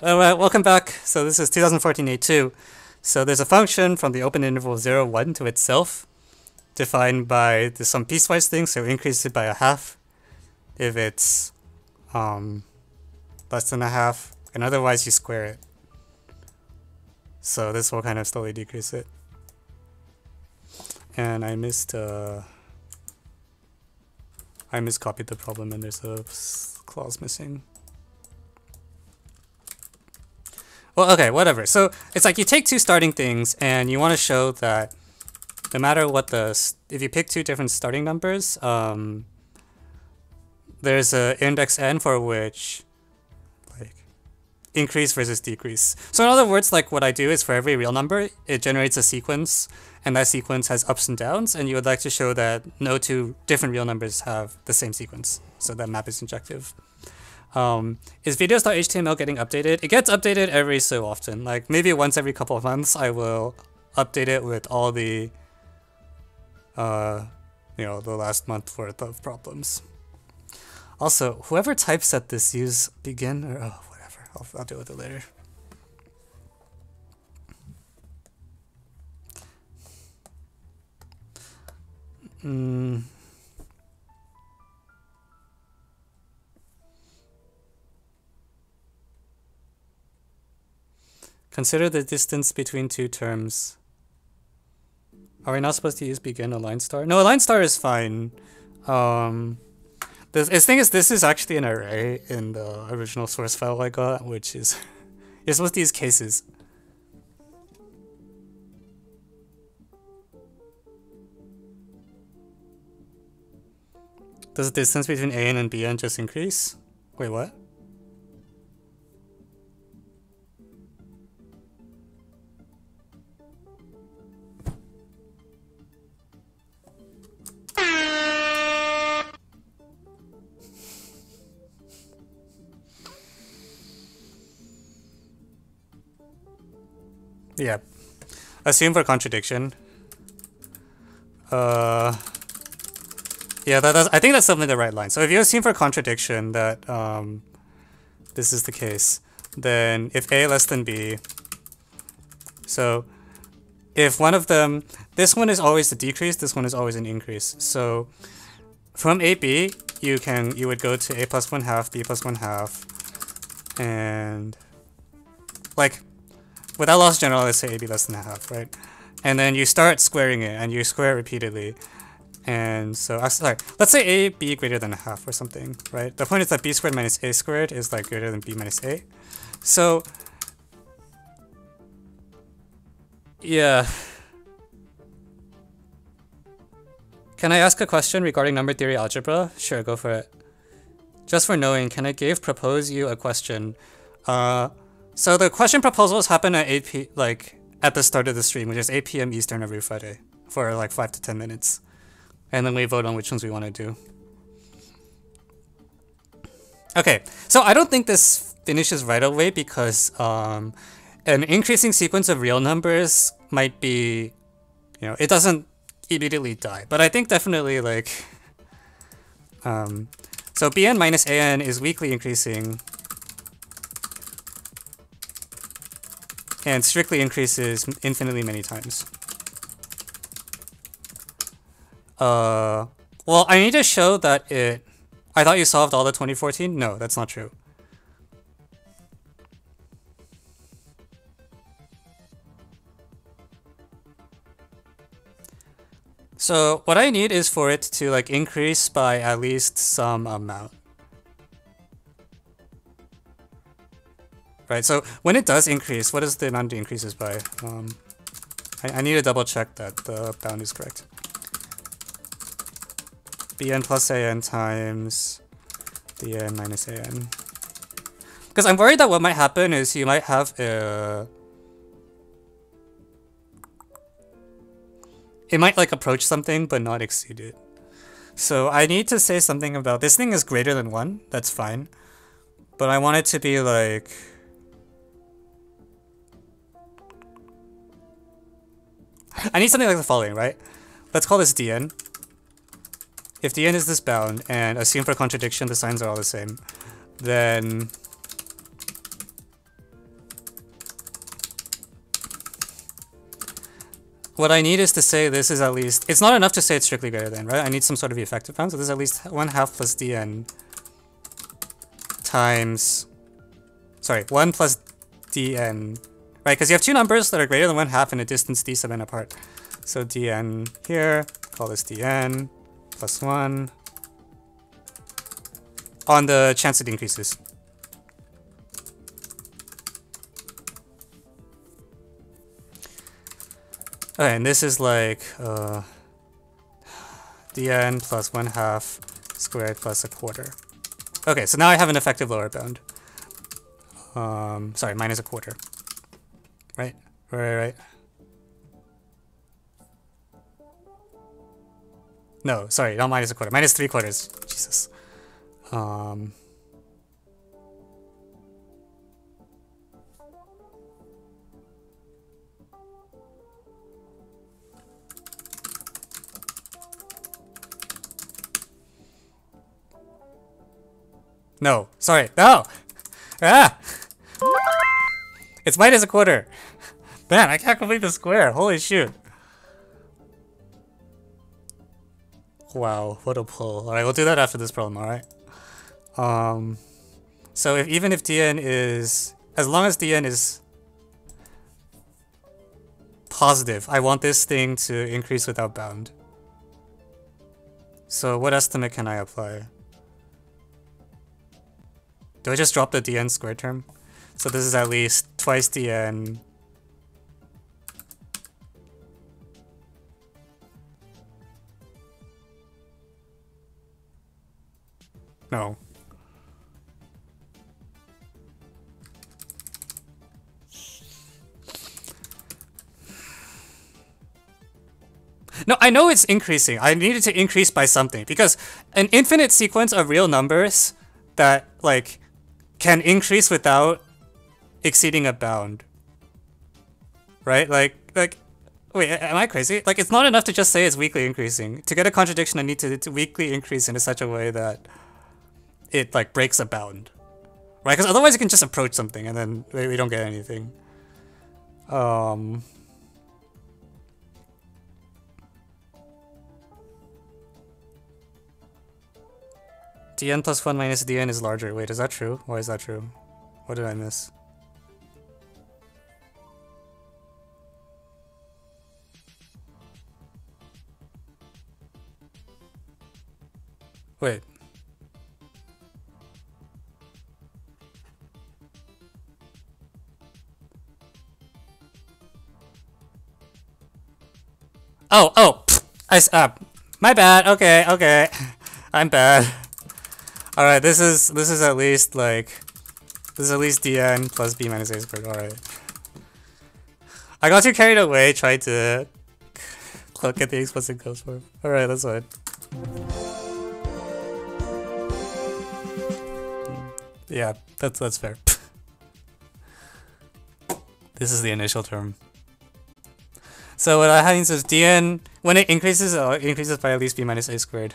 Alright, welcome back. So this is 2014 A2. So there's a function from the open interval 0, 1 to itself, defined by the, some piecewise thing, so increase it by a half if it's um, less than a half, and otherwise you square it. So this will kind of slowly decrease it. And I missed, uh, I miscopied the problem and there's a clause missing. Well, okay, whatever. So it's like you take two starting things and you want to show that no matter what the, if you pick two different starting numbers, um, there's a index n for which like increase versus decrease. So in other words, like what I do is for every real number, it generates a sequence and that sequence has ups and downs and you would like to show that no two different real numbers have the same sequence. So that map is injective. Um, is videos.html getting updated? It gets updated every so often. Like maybe once every couple of months, I will update it with all the, uh, you know, the last month worth of problems. Also, whoever typeset this, use begin or oh, whatever. I'll, I'll deal with it later. Mm. Consider the distance between two terms. Are we not supposed to use begin align star? No, align star is fine. Um, the, the thing is, this is actually an array in the original source file I got, which is you're supposed to use cases. Does the distance between AN and BN just increase? Wait, what? Yeah. Assume for contradiction. Uh, yeah, that, that's, I think that's definitely the right line. So if you assume for contradiction that um, this is the case, then if A less than B, so if one of them, this one is always a decrease, this one is always an increase. So from AB, you can you would go to A plus one half, B plus one half, and like without loss general, let's say be less than a half, right? And then you start squaring it, and you square it repeatedly. And so, sorry, let's say a b greater than a half or something, right? The point is that b squared minus a squared is like greater than b minus a. So, yeah. Can I ask a question regarding number theory algebra? Sure, go for it. Just for knowing, can I give propose you a question? Uh, so the question proposals happen at 8 p like at the start of the stream, which is 8 p.m. Eastern every Friday for like 5 to 10 minutes. And then we vote on which ones we want to do. Okay, so I don't think this finishes right away because um, an increasing sequence of real numbers might be, you know, it doesn't immediately die. But I think definitely like, um, so bn minus an is weakly increasing and strictly increases infinitely many times. Uh, well, I need to show that it... I thought you solved all the 2014? No, that's not true. So what I need is for it to like increase by at least some amount. Right, so when it does increase, what is the amount it increases by? Um, I, I need to double check that the bound is correct. bn plus an times bn minus an. Because I'm worried that what might happen is you might have a... It might like approach something but not exceed it. So I need to say something about this thing is greater than 1, that's fine. But I want it to be like... I need something like the following, right? Let's call this dn. If dn is this bound, and assume for contradiction the signs are all the same, then... What I need is to say this is at least... It's not enough to say it's strictly greater than, right? I need some sort of effective bound, so this is at least 1 half plus dn times... Sorry, 1 plus dn right? Because you have two numbers that are greater than 1 half and a distance d sub n apart. So dn here, call this dn, plus 1, on the chance it increases. Okay, and this is like uh, dn plus 1 half squared plus a quarter. Okay, so now I have an effective lower bound. Um, sorry, minus a quarter. Right, right, right. No, sorry, not minus a quarter, minus three quarters. Jesus. Um, No, sorry, no! Ah! It's minus a quarter. Man, I can't complete the square. Holy shoot. Wow, what a pull. Alright, we'll do that after this problem, alright? Um, so if even if dn is, as long as dn is positive, I want this thing to increase without bound. So what estimate can I apply? Do I just drop the dn squared term? So this is at least twice dn. Um, no. No, I know it's increasing. I needed to increase by something because an infinite sequence of real numbers that like can increase without exceeding a bound. Right? Like, like, wait, am I crazy? Like, it's not enough to just say it's weakly increasing. To get a contradiction, I need to, to weakly increase in such a way that it, like, breaks a bound. Right? Because otherwise you can just approach something and then we don't get anything. Um... dn plus 1 minus dn is larger. Wait, is that true? Why is that true? What did I miss? Wait. Oh, oh, I, uh, my bad, okay, okay, I'm bad. Alright, this is this is at least like this is at least dn plus b minus a squared. Alright. I got too carried away trying to look at the explicit closed form. Alright, that's fine. Yeah, that's that's fair. this is the initial term. So what I have is dn when it increases, uh, it increases by at least b minus a squared.